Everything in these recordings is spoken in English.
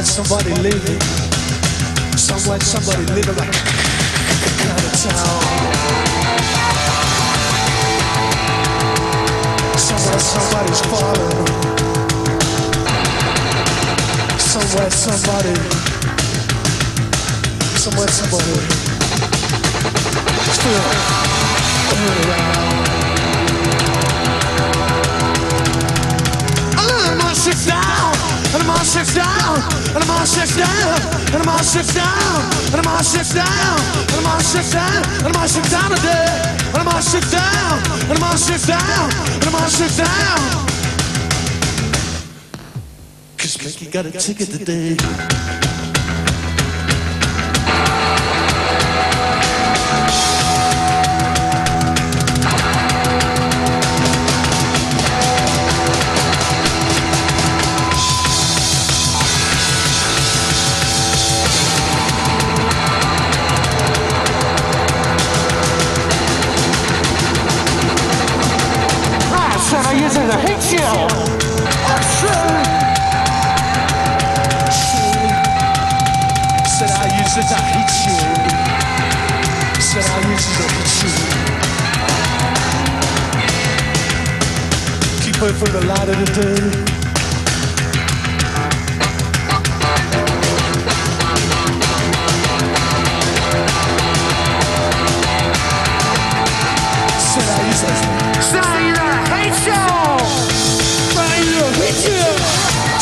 Somewhere somebody living. Somewhere somebody living like kind of town. Somewhere somebody's falling. Somewhere somebody. Somewhere somebody. Still around. And I'm on six down, and I'm on six down, and I'm on six down, and I'm on six down, and I'm on six down today, and I'm on six down, and I'm on six down, and on six down. Cause Mickey got a ticket today. Use it to hate you. Said I to hate you. Said I to hate you. Keep her from the light of the day.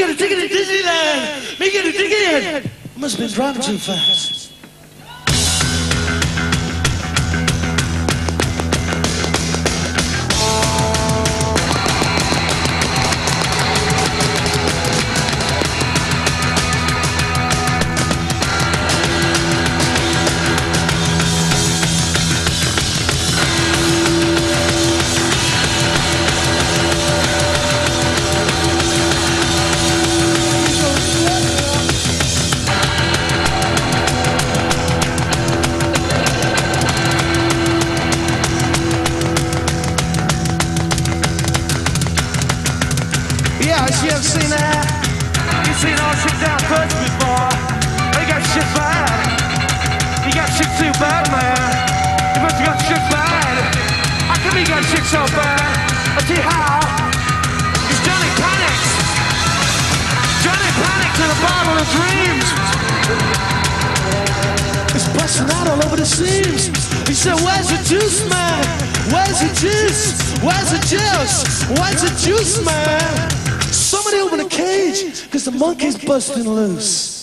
Got a ticket to Disneyland! Mickey got a ticket! Must have been driving too fast. You have seen that? You seen all shit down thugs before? They got shit bad. You got shit too bad, man. You must have got shit bad. How come you got shit so bad? I see how. It's Johnny Panic. Johnny Panic to the bottle of dreams. It's busting out all over the seams. He said, Where's the juice, man? Where's the juice? Where's the juice? Where's the juice, man? Somebody open a cage, cause the monkey's busting loose.